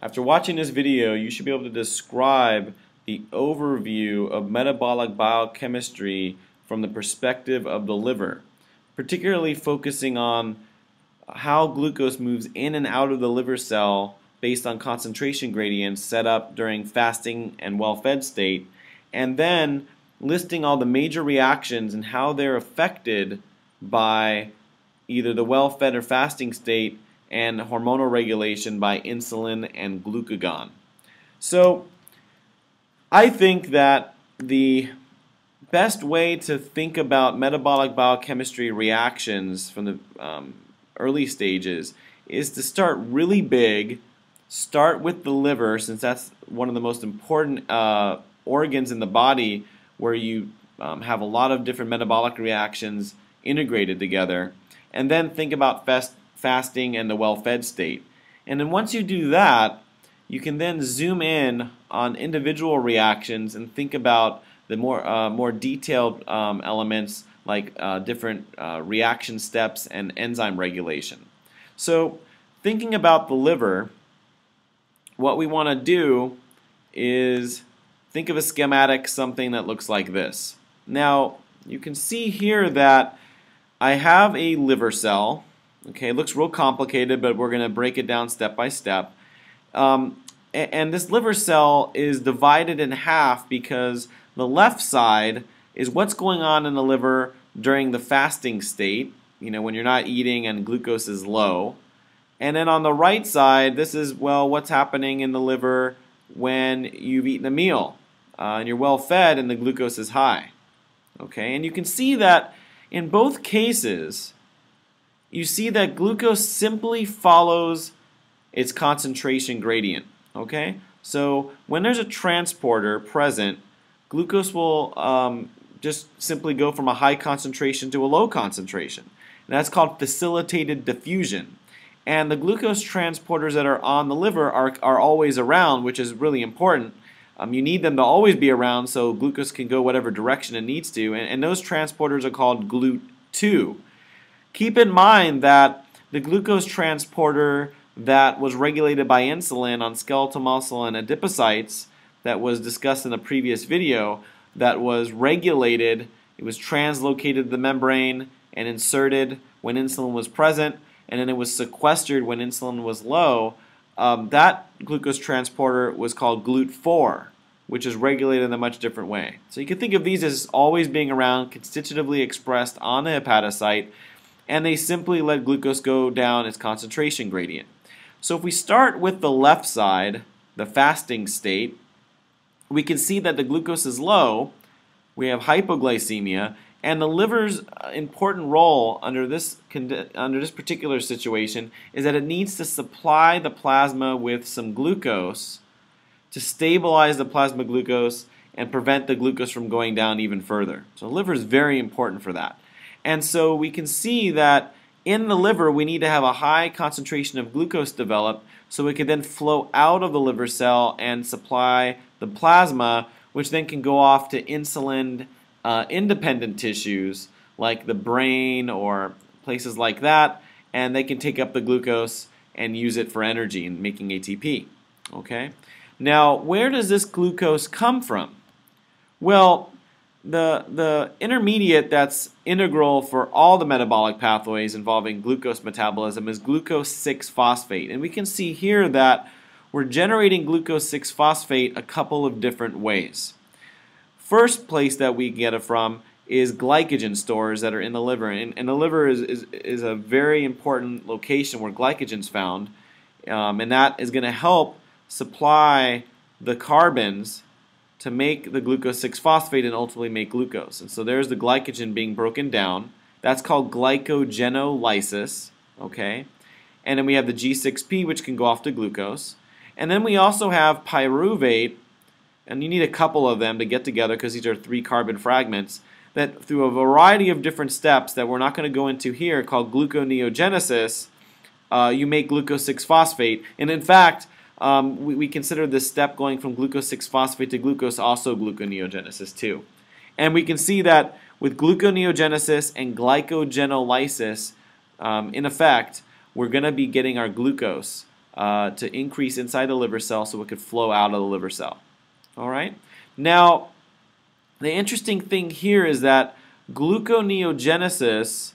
After watching this video, you should be able to describe the overview of metabolic biochemistry from the perspective of the liver, particularly focusing on how glucose moves in and out of the liver cell based on concentration gradients set up during fasting and well-fed state, and then listing all the major reactions and how they're affected by either the well-fed or fasting state and hormonal regulation by insulin and glucagon. So I think that the best way to think about metabolic biochemistry reactions from the um, early stages is to start really big, start with the liver since that's one of the most important uh, organs in the body where you um, have a lot of different metabolic reactions integrated together, and then think about fast fasting and the well-fed state. And then once you do that, you can then zoom in on individual reactions and think about the more uh, more detailed um, elements like uh, different uh, reaction steps and enzyme regulation. So thinking about the liver, what we want to do is think of a schematic something that looks like this. Now you can see here that I have a liver cell Okay, it looks real complicated, but we're going to break it down step by step. Um, and, and this liver cell is divided in half because the left side is what's going on in the liver during the fasting state, you know, when you're not eating and glucose is low. And then on the right side, this is, well, what's happening in the liver when you've eaten a meal uh, and you're well fed and the glucose is high. Okay, and you can see that in both cases, you see that glucose simply follows its concentration gradient. Okay, so when there's a transporter present, glucose will um, just simply go from a high concentration to a low concentration. And that's called facilitated diffusion. And the glucose transporters that are on the liver are, are always around, which is really important. Um, you need them to always be around so glucose can go whatever direction it needs to. And, and those transporters are called GLUT2. Keep in mind that the glucose transporter that was regulated by insulin on skeletal muscle and adipocytes that was discussed in a previous video that was regulated, it was translocated to the membrane and inserted when insulin was present and then it was sequestered when insulin was low, um, that glucose transporter was called GLUT4, which is regulated in a much different way. So you can think of these as always being around, constitutively expressed on the hepatocyte, and they simply let glucose go down its concentration gradient. So if we start with the left side, the fasting state, we can see that the glucose is low, we have hypoglycemia, and the liver's uh, important role under this under this particular situation is that it needs to supply the plasma with some glucose to stabilize the plasma glucose and prevent the glucose from going down even further. So the liver is very important for that. And so we can see that in the liver we need to have a high concentration of glucose develop so it can then flow out of the liver cell and supply the plasma which then can go off to insulin uh, independent tissues like the brain or places like that and they can take up the glucose and use it for energy and making ATP. Okay. Now, where does this glucose come from? Well, the, the intermediate that's integral for all the metabolic pathways involving glucose metabolism is glucose 6-phosphate. And we can see here that we're generating glucose 6-phosphate a couple of different ways. First place that we get it from is glycogen stores that are in the liver. And, and the liver is, is, is, a very important location where glycogen is found. Um, and that is going to help supply the carbons to make the glucose 6-phosphate and ultimately make glucose. And so there's the glycogen being broken down. That's called glycogenolysis, okay? And then we have the G6P, which can go off to glucose. And then we also have pyruvate, and you need a couple of them to get together because these are three carbon fragments, that through a variety of different steps that we're not going to go into here called gluconeogenesis, uh, you make glucose 6-phosphate. And in fact, um, we, we, consider this step going from glucose 6-phosphate to glucose also gluconeogenesis too. And we can see that with gluconeogenesis and glycogenolysis, um, in effect, we're going to be getting our glucose uh, to increase inside the liver cell so it could flow out of the liver cell. All right. Now, the interesting thing here is that gluconeogenesis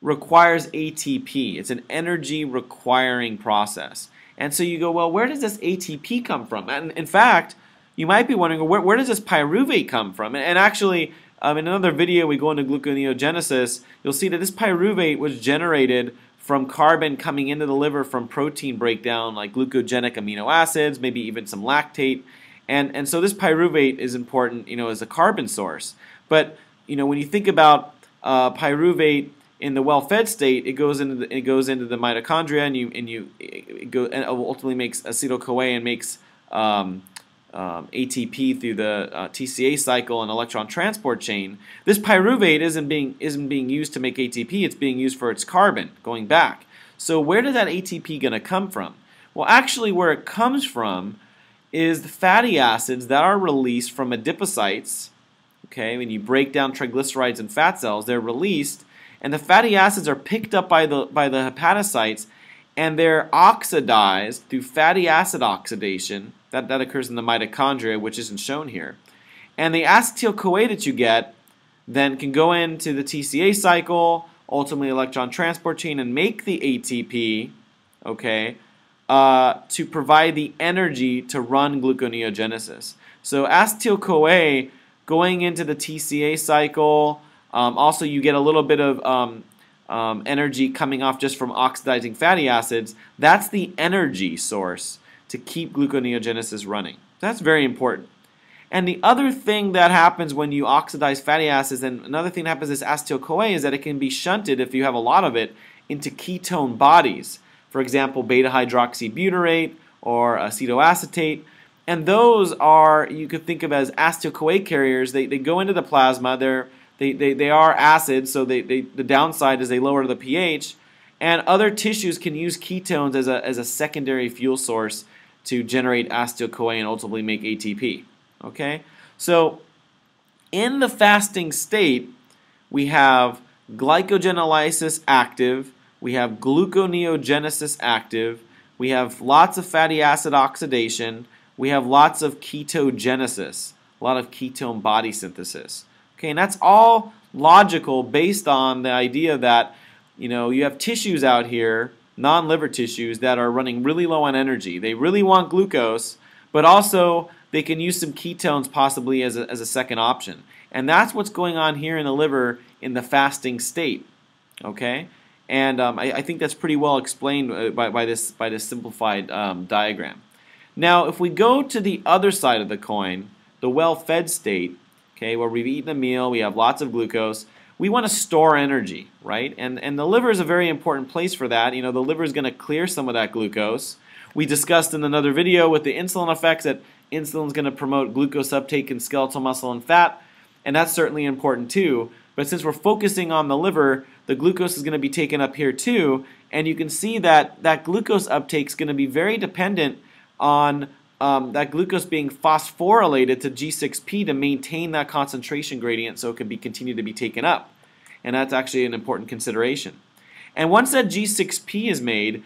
requires ATP. It's an energy requiring process. And so you go, well, where does this ATP come from? And in fact, you might be wondering, where, where does this pyruvate come from? And, and actually, um, in another video, we go into gluconeogenesis. You'll see that this pyruvate was generated from carbon coming into the liver from protein breakdown, like glucogenic amino acids, maybe even some lactate. And, and so this pyruvate is important, you know, as a carbon source. But, you know, when you think about uh, pyruvate in the well-fed state, it goes into the, it goes into the mitochondria, and you and you it go and ultimately makes acetyl CoA and makes um, um, ATP through the uh, TCA cycle and electron transport chain. This pyruvate isn't being isn't being used to make ATP; it's being used for its carbon going back. So where does that ATP going to come from? Well, actually, where it comes from is the fatty acids that are released from adipocytes. Okay, when you break down triglycerides and fat cells, they're released, and the fatty acids are picked up by the by the hepatocytes, and they're oxidized through fatty acid oxidation that, that occurs in the mitochondria, which isn't shown here. And the acetyl-CoA that you get then can go into the TCA cycle, ultimately electron transport chain, and make the ATP, okay, uh, to provide the energy to run gluconeogenesis. So acetyl-CoA going into the TCA cycle, um, also you get a little bit of um, um, energy coming off just from oxidizing fatty acids. That's the energy source to keep gluconeogenesis running. That's very important. And the other thing that happens when you oxidize fatty acids, and another thing that happens is acetyl-CoA, is that it can be shunted, if you have a lot of it, into ketone bodies. For example, beta-hydroxybutyrate or acetoacetate. And those are, you could think of as acetyl-CoA carriers. They, they go into the plasma. They're, they, they, they are acids, so they, they, the downside is they lower the pH. And other tissues can use ketones as a, as a secondary fuel source to generate acetyl-CoA and ultimately make ATP. Okay, so in the fasting state, we have glycogenolysis active, we have gluconeogenesis active, we have lots of fatty acid oxidation, we have lots of ketogenesis, a lot of ketone body synthesis. Okay, and that's all logical based on the idea that you know you have tissues out here non-liver tissues that are running really low on energy. They really want glucose, but also they can use some ketones possibly as a, as a second option. And that's what's going on here in the liver in the fasting state. Okay? And um, I, I, think that's pretty well explained uh, by, by, this, by this simplified um, diagram. Now, if we go to the other side of the coin, the well-fed state, okay, where we've eaten a meal, we have lots of glucose, we want to store energy, right? And, and the liver is a very important place for that. You know, the liver is going to clear some of that glucose. We discussed in another video with the insulin effects that insulin is going to promote glucose uptake in skeletal muscle and fat, and that's certainly important too. But since we're focusing on the liver, the glucose is going to be taken up here too, and you can see that that glucose uptake is going to be very dependent on um, that glucose being phosphorylated to G6P to maintain that concentration gradient so it can be continue to be taken up. And that's actually an important consideration. And once that G6P is made,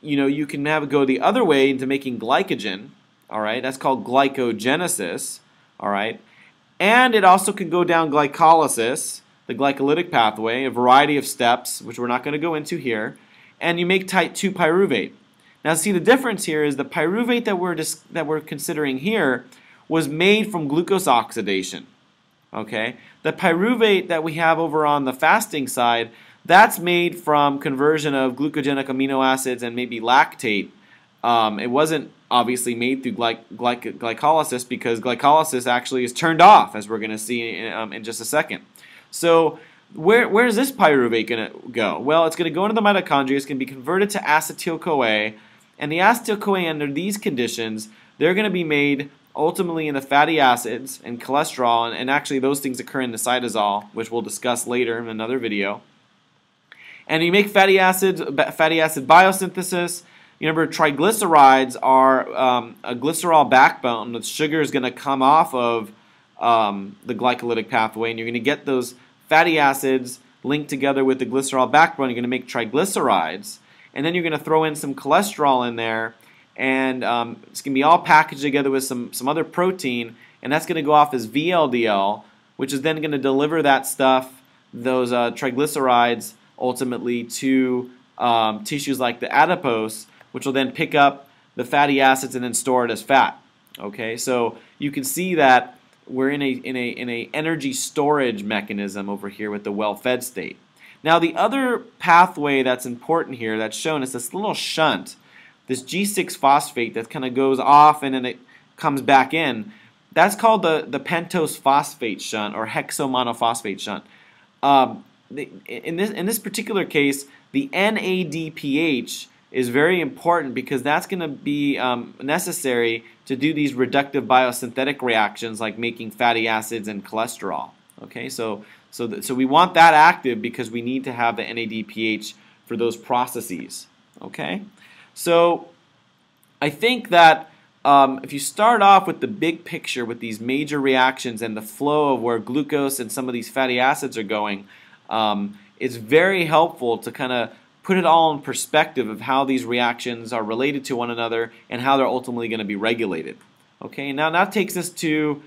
you know, you can have it go the other way into making glycogen, all right? That's called glycogenesis, all right? And it also can go down glycolysis, the glycolytic pathway, a variety of steps, which we're not going to go into here, and you make type 2 pyruvate. Now see the difference here is the pyruvate that we're, that we're considering here was made from glucose oxidation. Okay, The pyruvate that we have over on the fasting side, that's made from conversion of glucogenic amino acids and maybe lactate. Um, it wasn't obviously made through gly gly glycolysis because glycolysis actually is turned off, as we're going to see in, um, in just a second. So where, where is this pyruvate going to go? Well, it's going to go into the mitochondria. It's going to be converted to acetyl-CoA and the acetyl-CoA under these conditions, they're going to be made ultimately in the fatty acids and cholesterol, and, and, actually those things occur in the cytosol, which we'll discuss later in another video. And you make fatty acids, fatty acid biosynthesis. You remember triglycerides are um, a glycerol backbone. The sugar is going to come off of um, the glycolytic pathway, and you're going to get those fatty acids linked together with the glycerol backbone. You're going to make triglycerides. And then you're going to throw in some cholesterol in there, and um, it's going to be all packaged together with some, some other protein, and that's going to go off as VLDL, which is then going to deliver that stuff, those uh, triglycerides, ultimately to um, tissues like the adipose, which will then pick up the fatty acids and then store it as fat. Okay, so you can see that we're in a in a in a energy storage mechanism over here with the well-fed state. Now the other pathway that's important here that's shown is this little shunt, this G6 phosphate that kind of goes off and then it comes back in. That's called the, the pentose phosphate shunt or hexose monophosphate shunt. Um, the, in, this, in this particular case, the NADPH is very important because that's going to be um, necessary to do these reductive biosynthetic reactions like making fatty acids and cholesterol. Okay, so so so we want that active because we need to have the NADPH for those processes. Okay, so I think that um, if you start off with the big picture with these major reactions and the flow of where glucose and some of these fatty acids are going, um, it's very helpful to kind of put it all in perspective of how these reactions are related to one another and how they're ultimately going to be regulated. Okay, now that takes us to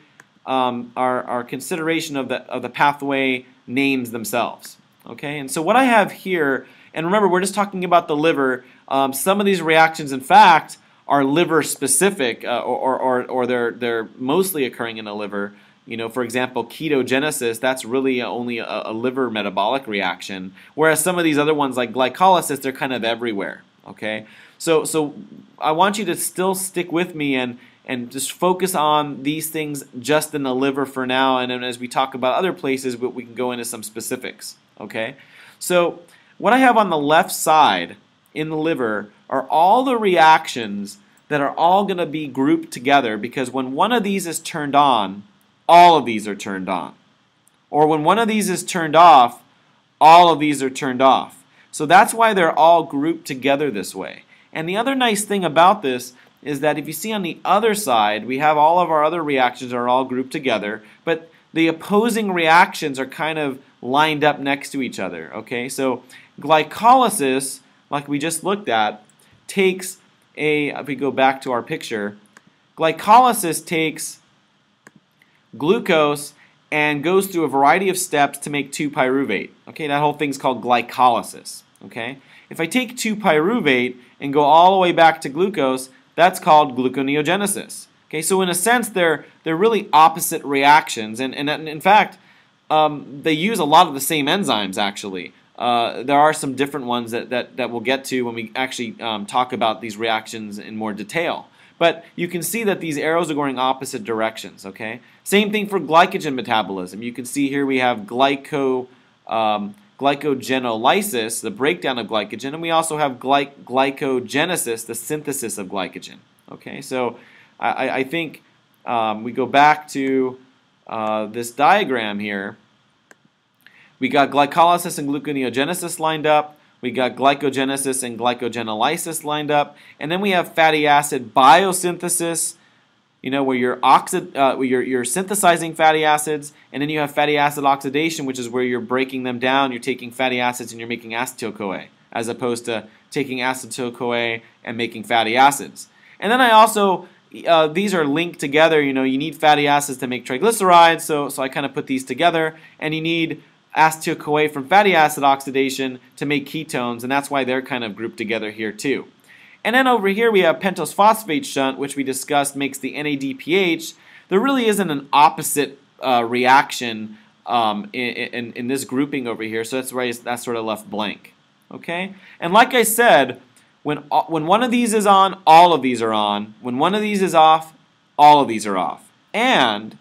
um, our, our consideration of the, of the pathway names themselves. Okay, and so what I have here, and remember we're just talking about the liver, um, some of these reactions in fact are liver specific uh, or, or, or they're, they're mostly occurring in the liver. You know, for example, ketogenesis, that's really only a, a, liver metabolic reaction, whereas some of these other ones like glycolysis, they're kind of everywhere, okay? So, so I want you to still stick with me and, and just focus on these things just in the liver for now, and then as we talk about other places, we can go into some specifics, okay? So what I have on the left side in the liver are all the reactions that are all going to be grouped together because when one of these is turned on, all of these are turned on. Or when one of these is turned off, all of these are turned off. So that's why they're all grouped together this way. And the other nice thing about this is that if you see on the other side, we have all of our other reactions are all grouped together, but the opposing reactions are kind of lined up next to each other. Okay, so glycolysis, like we just looked at, takes a, if we go back to our picture, glycolysis takes glucose and goes through a variety of steps to make 2-pyruvate. Okay, that whole thing's called glycolysis. Okay, if I take 2-pyruvate and go all the way back to glucose, that's called gluconeogenesis. Okay, so in a sense, they're they're really opposite reactions, and and in fact, um, they use a lot of the same enzymes. Actually, uh, there are some different ones that, that that we'll get to when we actually um, talk about these reactions in more detail. But you can see that these arrows are going opposite directions, okay? Same thing for glycogen metabolism. You can see here we have glyco, um, glycogenolysis, the breakdown of glycogen, and we also have gly glycogenesis, the synthesis of glycogen. Okay, so I, I think um, we go back to uh, this diagram here. We got glycolysis and gluconeogenesis lined up. We got glycogenesis and glycogenolysis lined up. And then we have fatty acid biosynthesis, you know, where you're, oxid, uh, where you're, you're synthesizing fatty acids. And then you have fatty acid oxidation, which is where you're breaking them down. You're taking fatty acids and you're making acetyl-CoA, as opposed to taking acetyl-CoA and making fatty acids. And then I also, uh, these are linked together. You know, you need fatty acids to make triglycerides, so, so I kind of put these together. And you need acetyl-CoA from fatty acid oxidation to make ketones, and that's why they're kind of grouped together here too. And then over here we have pentose phosphate shunt, which we discussed makes the NADPH. There really isn't an opposite uh, reaction um, in, in, in, this grouping over here, so that's why that's sort of left blank. Okay, and like I said, when uh, when one of these is on, all of these are on. When one of these is off, all of these are off. And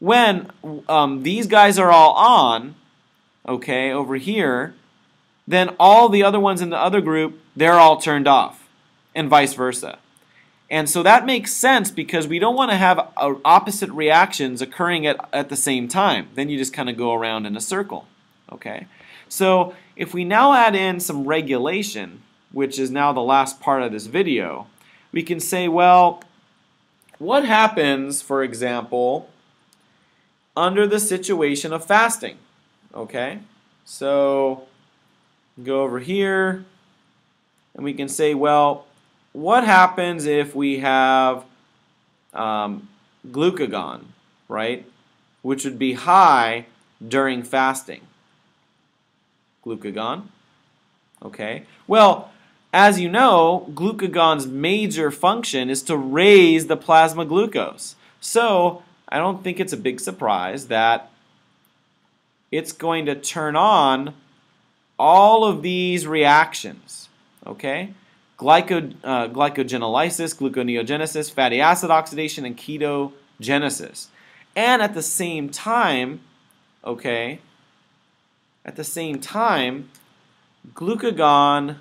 when um, these guys are all on, okay, over here, then all the other ones in the other group, they're all turned off, and vice versa. And so that makes sense because we don't want to have uh, opposite reactions occurring at, at the same time. Then you just kind of go around in a circle. Okay? So if we now add in some regulation, which is now the last part of this video, we can say, well, what happens, for example, under the situation of fasting. Okay? So go over here and we can say, well, what happens if we have um, glucagon, right, which would be high during fasting? Glucagon, okay. Well, as you know, glucagon's major function is to raise the plasma glucose. So I don't think it's a big surprise that it's going to turn on all of these reactions. Okay? Glyco, uh, glycogenolysis, gluconeogenesis, fatty acid oxidation, and ketogenesis. And at the same time, okay, at the same time, glucagon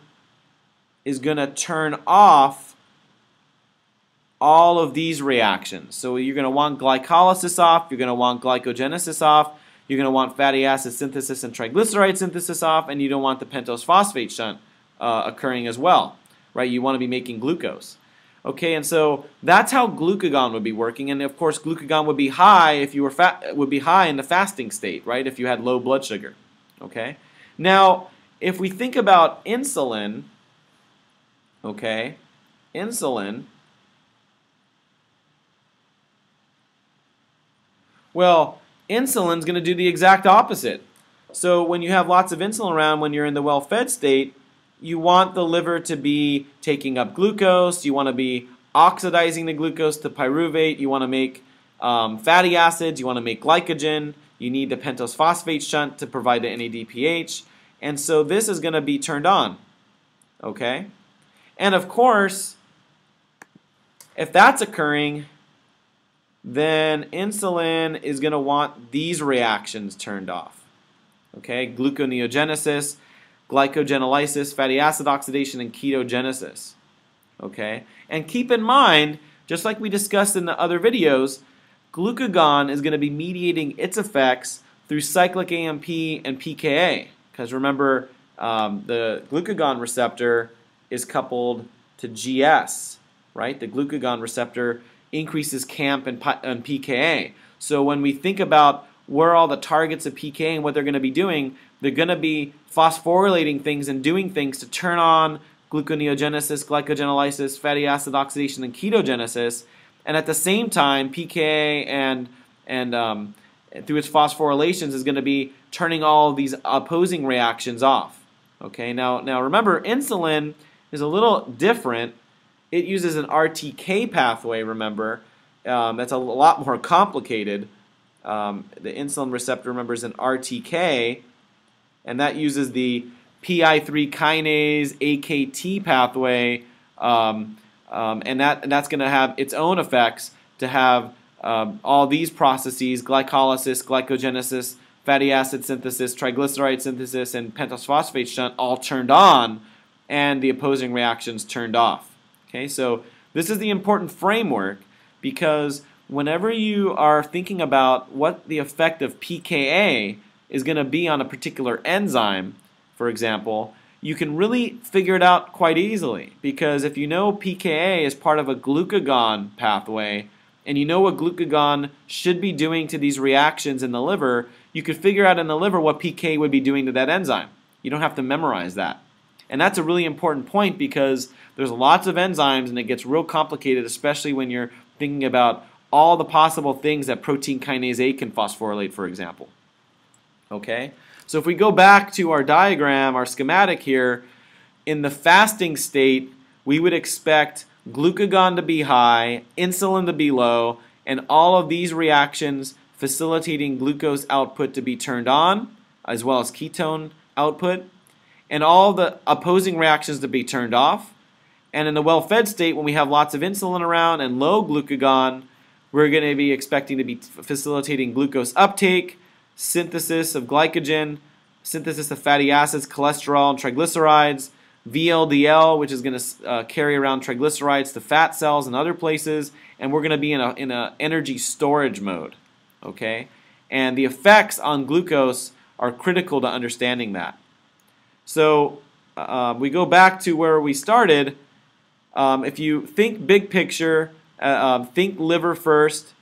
is going to turn off all of these reactions. So you're going to want glycolysis off, you're going to want glycogenesis off, you're going to want fatty acid synthesis and triglyceride synthesis off, and you don't want the pentose phosphate shunt uh, occurring as well, right? You want to be making glucose. Okay, and so that's how glucagon would be working, and of course glucagon would be high if you were fat would be high in the fasting state, right? If you had low blood sugar. Okay, now if we think about insulin, okay, insulin, well, insulin's going to do the exact opposite. So when you have lots of insulin around when you're in the well-fed state, you want the liver to be taking up glucose, you want to be oxidizing the glucose to pyruvate, you want to make um, fatty acids, you want to make glycogen, you need the pentose phosphate shunt to provide the NADPH, and so this is going to be turned on. Okay? And of course, if that's occurring, then insulin is going to want these reactions turned off. Okay, gluconeogenesis, glycogenolysis, fatty acid oxidation, and ketogenesis. Okay, and keep in mind, just like we discussed in the other videos, glucagon is going to be mediating its effects through cyclic AMP and PKA. Because remember, um, the glucagon receptor is coupled to GS, right? The glucagon receptor increases CAMP and, and PKA. So when we think about where all the targets of PKA and what they're going to be doing, they're going to be phosphorylating things and doing things to turn on gluconeogenesis, glycogenolysis, fatty acid oxidation, and ketogenesis. And at the same time, PKA and and um, through its phosphorylations is going to be turning all these opposing reactions off. Okay, now now remember, insulin is a little different. It uses an RTK pathway. Remember, um, that's a lot more complicated. Um, the insulin receptor, remember, is an RTK, and that uses the PI3 kinase AKT pathway, um, um, and that and that's going to have its own effects to have um, all these processes, glycolysis, glycogenesis, fatty acid synthesis, triglyceride synthesis, and pentose phosphate shunt all turned on, and the opposing reactions turned off. Okay, so this is the important framework because whenever you are thinking about what the effect of PKA is going to be on a particular enzyme, for example, you can really figure it out quite easily because if you know PKA is part of a glucagon pathway and you know what glucagon should be doing to these reactions in the liver, you could figure out in the liver what pK would be doing to that enzyme. You don't have to memorize that. And that's a really important point because there's lots of enzymes and it gets real complicated, especially when you're thinking about all the possible things that protein kinase A can phosphorylate, for example. Okay? So if we go back to our diagram, our schematic here, in the fasting state, we would expect glucagon to be high, insulin to be low, and all of these reactions facilitating glucose output to be turned on, as well as ketone output, and all the opposing reactions to be turned off. And in the well-fed state, when we have lots of insulin around and low glucagon, we're going to be expecting to be facilitating glucose uptake, synthesis of glycogen, synthesis of fatty acids, cholesterol, and triglycerides, VLDL, which is going to uh, carry around triglycerides to fat cells and other places, and we're going to be in a in a energy storage mode. Okay, and the effects on glucose are critical to understanding that. So uh, we go back to where we started. Um, if you think big picture, uh, uh, think liver first,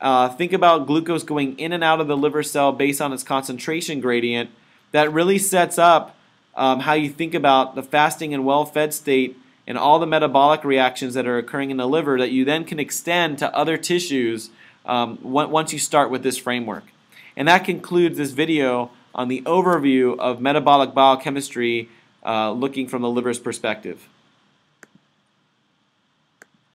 uh, think about glucose going in and out of the liver cell based on its concentration gradient, that really sets up um, how you think about the fasting and well-fed state and all the metabolic reactions that are occurring in the liver that you then can extend to other tissues um, once you start with this framework. And that concludes this video on the overview of metabolic biochemistry uh, looking from the liver's perspective.